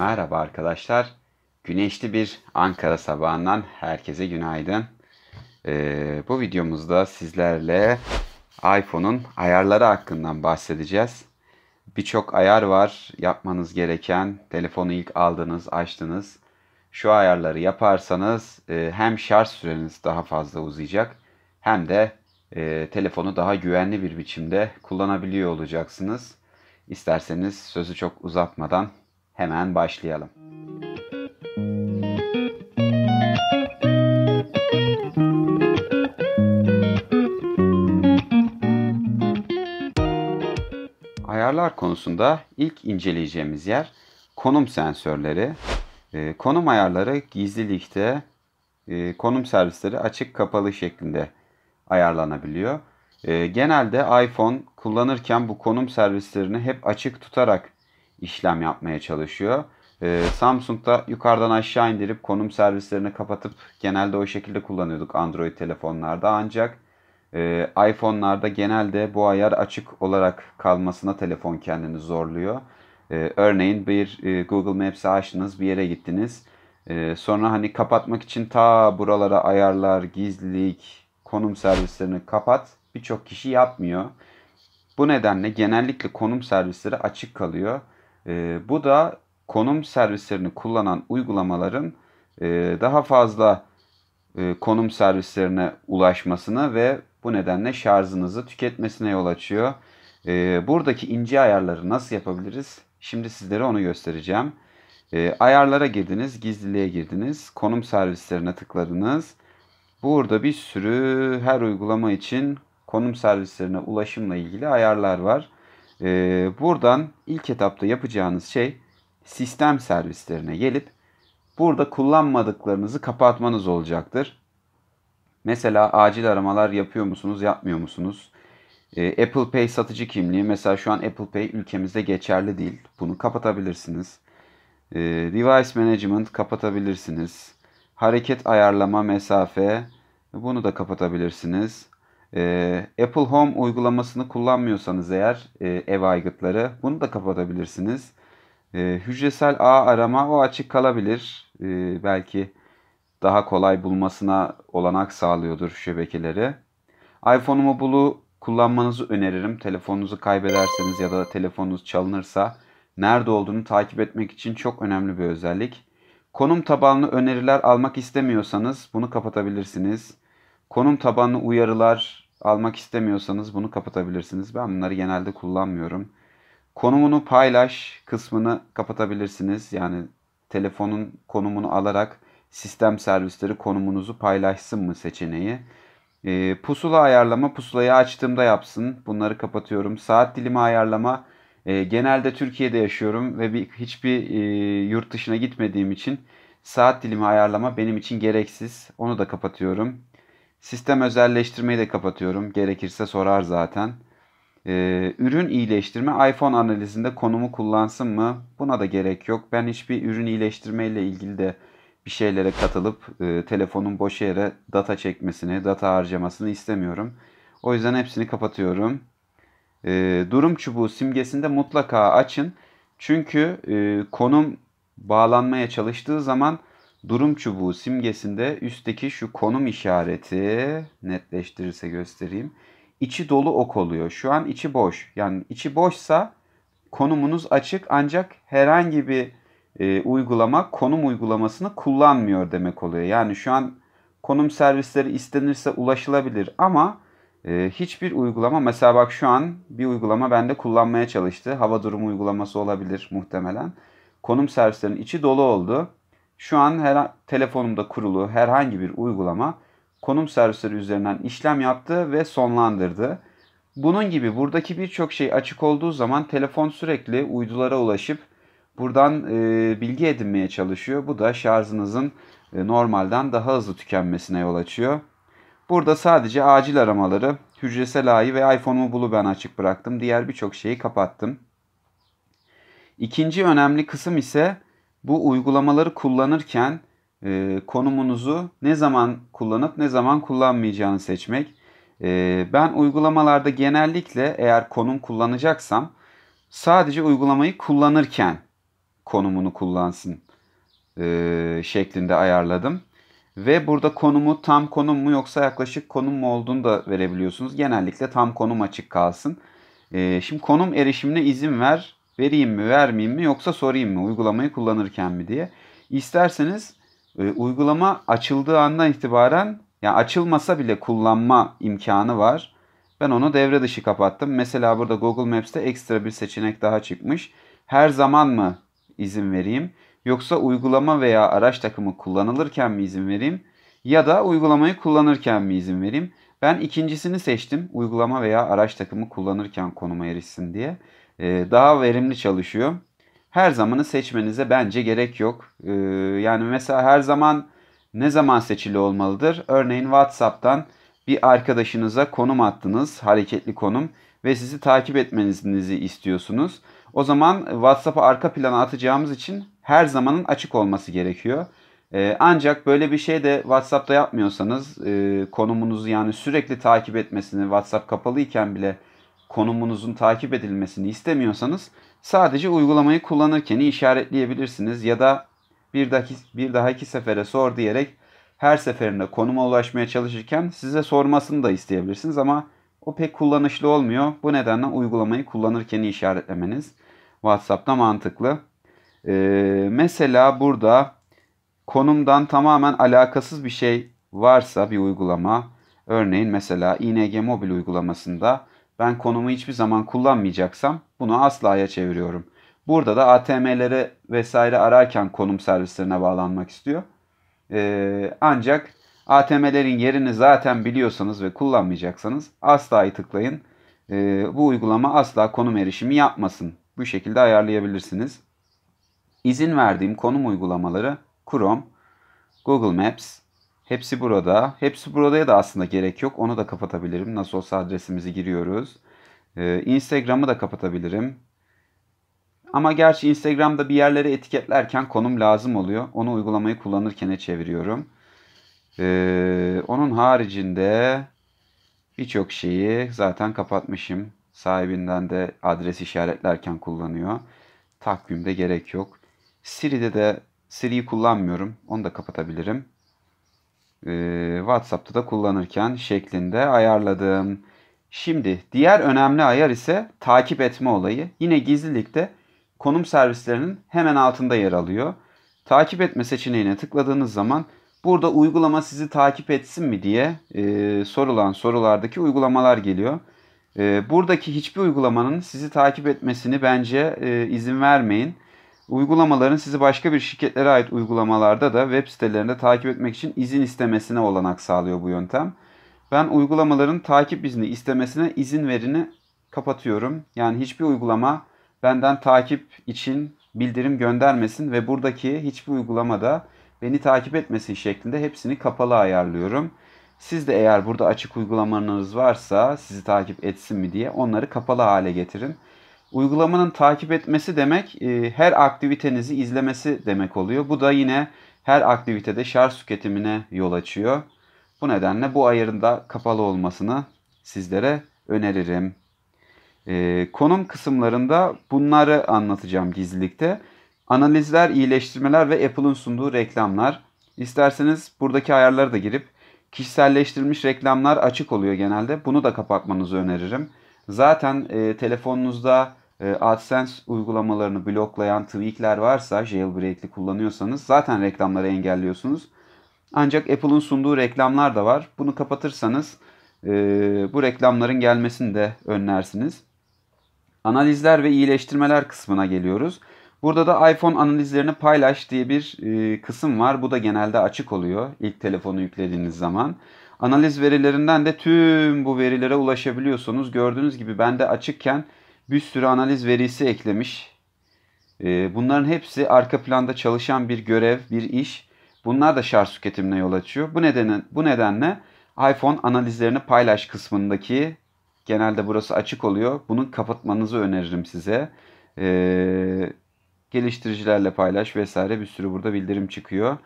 Merhaba arkadaşlar. Güneşli bir Ankara sabahından herkese günaydın. Ee, bu videomuzda sizlerle iPhone'un ayarları hakkından bahsedeceğiz. Birçok ayar var yapmanız gereken. Telefonu ilk aldınız, açtınız. Şu ayarları yaparsanız e, hem şarj süreniz daha fazla uzayacak hem de e, telefonu daha güvenli bir biçimde kullanabiliyor olacaksınız. İsterseniz sözü çok uzatmadan hemen başlayalım. Ayarlar konusunda ilk inceleyeceğimiz yer konum sensörleri. E, konum ayarları gizlilikte e, konum servisleri açık kapalı şeklinde ayarlanabiliyor. E, genelde iPhone kullanırken bu konum servislerini hep açık tutarak işlem yapmaya çalışıyor. E, Samsung'da yukarıdan aşağı indirip konum servislerini kapatıp genelde o şekilde kullanıyorduk Android telefonlarda ancak e, iPhone'larda genelde bu ayar açık olarak kalmasına telefon kendini zorluyor. E, örneğin bir e, Google Maps'i açtınız bir yere gittiniz. E, sonra hani kapatmak için ta buralara ayarlar, gizlilik, konum servislerini kapat birçok kişi yapmıyor. Bu nedenle genellikle konum servisleri açık kalıyor. E, bu da konum servislerini kullanan uygulamaların e, daha fazla e, konum servislerine ulaşmasını ve bu nedenle şarjınızı tüketmesine yol açıyor. E, buradaki ince ayarları nasıl yapabiliriz? Şimdi sizlere onu göstereceğim. E, ayarlara girdiniz, gizliliğe girdiniz, konum servislerine tıkladınız. Burada bir sürü her uygulama için konum servislerine ulaşımla ilgili ayarlar var. Ee, buradan ilk etapta yapacağınız şey sistem servislerine gelip burada kullanmadıklarınızı kapatmanız olacaktır. Mesela acil aramalar yapıyor musunuz, yapmıyor musunuz? Ee, Apple Pay satıcı kimliği mesela şu an Apple Pay ülkemizde geçerli değil. Bunu kapatabilirsiniz. Ee, device Management kapatabilirsiniz. Hareket ayarlama mesafe bunu da kapatabilirsiniz. Ee, Apple Home uygulamasını kullanmıyorsanız eğer e, ev aygıtları bunu da kapatabilirsiniz. Ee, hücresel ağ arama o açık kalabilir. Ee, belki daha kolay bulmasına olanak sağlıyordur şebekeleri. iPhone'umu bulu kullanmanızı öneririm. Telefonunuzu kaybederseniz ya da telefonunuz çalınırsa nerede olduğunu takip etmek için çok önemli bir özellik. Konum tabanlı öneriler almak istemiyorsanız bunu kapatabilirsiniz. Konum tabanlı uyarılar almak istemiyorsanız bunu kapatabilirsiniz. Ben bunları genelde kullanmıyorum. Konumunu paylaş kısmını kapatabilirsiniz. Yani telefonun konumunu alarak sistem servisleri konumunuzu paylaşsın mı seçeneği. E, pusula ayarlama pusulayı açtığımda yapsın. Bunları kapatıyorum. Saat dilimi ayarlama e, genelde Türkiye'de yaşıyorum ve bir, hiçbir e, yurt dışına gitmediğim için saat dilimi ayarlama benim için gereksiz. Onu da kapatıyorum. Sistem özelleştirmeyi de kapatıyorum. Gerekirse sorar zaten. Ee, ürün iyileştirme iPhone analizinde konumu kullansın mı? Buna da gerek yok. Ben hiçbir ürün iyileştirme ile ilgili de bir şeylere katılıp e, telefonun boş yere data çekmesini, data harcamasını istemiyorum. O yüzden hepsini kapatıyorum. E, durum çubuğu simgesinde mutlaka açın. Çünkü e, konum bağlanmaya çalıştığı zaman durum çubuğu simgesinde üstteki şu konum işareti netleştirirse göstereyim. İçi dolu ok oluyor. Şu an içi boş. Yani içi boşsa konumunuz açık ancak herhangi bir e, uygulama konum uygulamasını kullanmıyor demek oluyor. Yani şu an konum servisleri istenirse ulaşılabilir ama e, hiçbir uygulama mesela bak şu an bir uygulama bende kullanmaya çalıştı. Hava durumu uygulaması olabilir muhtemelen. Konum servislerinin içi dolu oldu. Şu an her, telefonumda kurulu herhangi bir uygulama konum servisleri üzerinden işlem yaptı ve sonlandırdı. Bunun gibi buradaki birçok şey açık olduğu zaman telefon sürekli uydulara ulaşıp buradan e, bilgi edinmeye çalışıyor. Bu da şarjınızın e, normalden daha hızlı tükenmesine yol açıyor. Burada sadece acil aramaları, hücresel ağyı ve iPhone'umu bulu ben açık bıraktım. Diğer birçok şeyi kapattım. İkinci önemli kısım ise bu uygulamaları kullanırken e, konumunuzu ne zaman kullanıp ne zaman kullanmayacağını seçmek. E, ben uygulamalarda genellikle eğer konum kullanacaksam sadece uygulamayı kullanırken konumunu kullansın e, şeklinde ayarladım. Ve burada konumu tam konum mu yoksa yaklaşık konum mu olduğunu da verebiliyorsunuz. Genellikle tam konum açık kalsın. E, şimdi konum erişimine izin ver. Vereyim mi vermeyeyim mi yoksa sorayım mı uygulamayı kullanırken mi diye. İsterseniz e, uygulama açıldığı andan itibaren yani açılmasa bile kullanma imkanı var. Ben onu devre dışı kapattım. Mesela burada Google Maps'te ekstra bir seçenek daha çıkmış. Her zaman mı izin vereyim? Yoksa uygulama veya araç takımı kullanılırken mi izin vereyim? Ya da uygulamayı kullanırken mi izin vereyim? Ben ikincisini seçtim. Uygulama veya araç takımı kullanırken konuma erişsin diye. Ee, daha verimli çalışıyor. Her zamanı seçmenize bence gerek yok. Ee, yani mesela her zaman ne zaman seçili olmalıdır? Örneğin WhatsApp'tan bir arkadaşınıza konum attınız, hareketli konum ve sizi takip etmenizi istiyorsunuz. O zaman WhatsApp'a arka plana atacağımız için her zamanın açık olması gerekiyor. Ee, ancak böyle bir şey de WhatsApp'ta yapmıyorsanız e, konumunuzu yani sürekli takip etmesini WhatsApp kapalı iken bile konumunuzun takip edilmesini istemiyorsanız sadece uygulamayı kullanırken işaretleyebilirsiniz ya da bir dahaki bir daha iki sefere sor diyerek her seferinde konuma ulaşmaya çalışırken size sormasını da isteyebilirsiniz ama o pek kullanışlı olmuyor. Bu nedenle uygulamayı kullanırken işaretlemeniz WhatsApp'ta mantıklı. Ee, mesela burada konumdan tamamen alakasız bir şey varsa bir uygulama, örneğin mesela ING mobil uygulamasında ben konumu hiçbir zaman kullanmayacaksam bunu asla'ya çeviriyorum. Burada da ATM'leri vesaire ararken konum servislerine bağlanmak istiyor. Ee, ancak ATM'lerin yerini zaten biliyorsanız ve kullanmayacaksanız asla'yı tıklayın. Ee, bu uygulama asla konum erişimi yapmasın. Bu şekilde ayarlayabilirsiniz. İzin verdiğim konum uygulamaları Chrome, Google Maps, hepsi burada. Hepsi buradaya da aslında gerek yok. Onu da kapatabilirim. Nasıl olsa adresimizi giriyoruz. Ee, Instagram'ı da kapatabilirim. Ama gerçi Instagram'da bir yerlere etiketlerken konum lazım oluyor. Onu uygulamayı kullanırken çeviriyorum. Ee, onun haricinde birçok şeyi zaten kapatmışım. Sahibinden de adres işaretlerken kullanıyor. Takvimde gerek yok. Siri'de de Siri'yi kullanmıyorum. Onu da kapatabilirim. Ee, WhatsApp'ta da kullanırken şeklinde ayarladım. Şimdi diğer önemli ayar ise takip etme olayı. Yine gizlilikte konum servislerinin hemen altında yer alıyor. Takip etme seçeneğine tıkladığınız zaman burada uygulama sizi takip etsin mi diye e, sorulan sorulardaki uygulamalar geliyor. E, buradaki hiçbir uygulamanın sizi takip etmesini bence e, izin vermeyin. Uygulamaların sizi başka bir şirketlere ait uygulamalarda da web sitelerinde takip etmek için izin istemesine olanak sağlıyor bu yöntem. Ben uygulamaların takip izni istemesine izin verini kapatıyorum. Yani hiçbir uygulama benden takip için bildirim göndermesin ve buradaki hiçbir uygulamada beni takip etmesin şeklinde hepsini kapalı ayarlıyorum. Siz de eğer burada açık uygulamanız varsa sizi takip etsin mi diye onları kapalı hale getirin. Uygulamanın takip etmesi demek e, her aktivitenizi izlemesi demek oluyor. Bu da yine her aktivitede şarj tüketimine yol açıyor. Bu nedenle bu ayarın da kapalı olmasını sizlere öneririm. E, konum kısımlarında bunları anlatacağım gizlilikte. Analizler, iyileştirmeler ve Apple'ın sunduğu reklamlar. İsterseniz buradaki ayarları da girip kişiselleştirilmiş reklamlar açık oluyor genelde. Bunu da kapatmanızı öneririm. Zaten e, telefonunuzda AdSense uygulamalarını bloklayan tweakler varsa jailbreak'li kullanıyorsanız zaten reklamları engelliyorsunuz. Ancak Apple'ın sunduğu reklamlar da var. Bunu kapatırsanız e, bu reklamların gelmesini de önlersiniz. Analizler ve iyileştirmeler kısmına geliyoruz. Burada da iPhone analizlerini paylaş diye bir e, kısım var. Bu da genelde açık oluyor ilk telefonu yüklediğiniz zaman. Analiz verilerinden de tüm bu verilere ulaşabiliyorsunuz. Gördüğünüz gibi bende açıkken bir sürü analiz verisi eklemiş. E, bunların hepsi arka planda çalışan bir görev, bir iş. Bunlar da şarj tüketimine yol açıyor. Bu nedenle, bu nedenle iPhone analizlerini paylaş kısmındaki genelde burası açık oluyor. Bunu kapatmanızı öneririm size. Ee, geliştiricilerle paylaş vesaire bir sürü burada bildirim çıkıyor.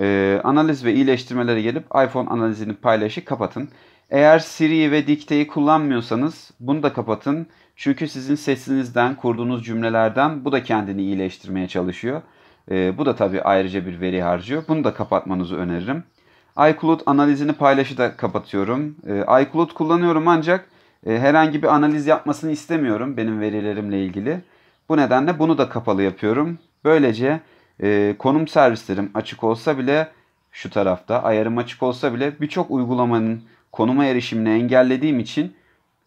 Ee, analiz ve iyileştirmelere gelip iPhone analizini paylaşı kapatın. Eğer Siri ve Dicte'yi kullanmıyorsanız bunu da kapatın. Çünkü sizin sesinizden, kurduğunuz cümlelerden bu da kendini iyileştirmeye çalışıyor. E, bu da tabii ayrıca bir veri harcıyor. Bunu da kapatmanızı öneririm. iCloud analizini paylaşı da kapatıyorum. E, iCloud kullanıyorum ancak e, herhangi bir analiz yapmasını istemiyorum benim verilerimle ilgili. Bu nedenle bunu da kapalı yapıyorum. Böylece e, konum servislerim açık olsa bile şu tarafta ayarım açık olsa bile birçok uygulamanın konuma erişimini engellediğim için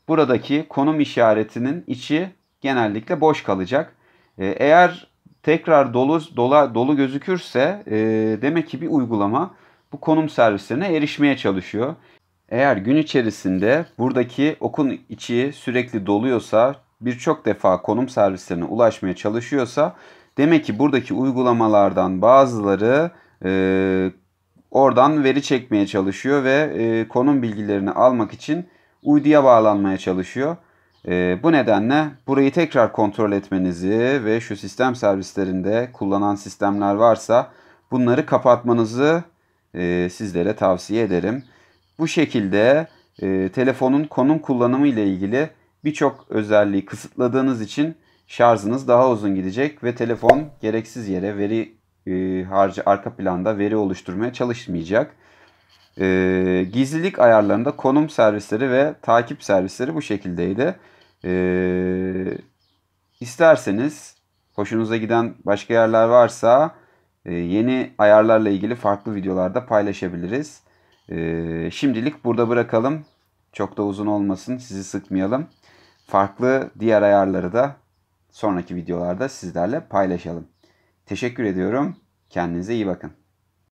buradaki konum işaretinin içi genellikle boş kalacak. E, eğer tekrar dolu dola, dolu gözükürse e, demek ki bir uygulama bu konum servislerine erişmeye çalışıyor. Eğer gün içerisinde buradaki okun içi sürekli doluyorsa, birçok defa konum servislerine ulaşmaya çalışıyorsa demek ki buradaki uygulamalardan bazıları e, oradan veri çekmeye çalışıyor ve e, konum bilgilerini almak için uyduya bağlanmaya çalışıyor. E, bu nedenle burayı tekrar kontrol etmenizi ve şu sistem servislerinde kullanan sistemler varsa bunları kapatmanızı e, sizlere tavsiye ederim. Bu şekilde e, telefonun konum kullanımı ile ilgili birçok özelliği kısıtladığınız için şarjınız daha uzun gidecek ve telefon gereksiz yere veri e, harcı arka planda veri oluşturmaya çalışmayacak. E, gizlilik ayarlarında konum servisleri ve takip servisleri bu şekildeydi. E, isterseniz hoşunuza giden başka yerler varsa e, yeni ayarlarla ilgili farklı videolarda paylaşabiliriz. E, şimdilik burada bırakalım. Çok da uzun olmasın, sizi sıkmayalım. Farklı diğer ayarları da sonraki videolarda sizlerle paylaşalım. Teşekkür ediyorum. Kendinize iyi bakın.